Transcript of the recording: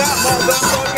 that motherfucker.